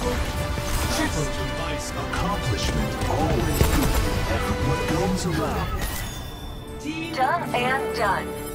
Double, triple, accomplishment always good effort what goes around. Done and done.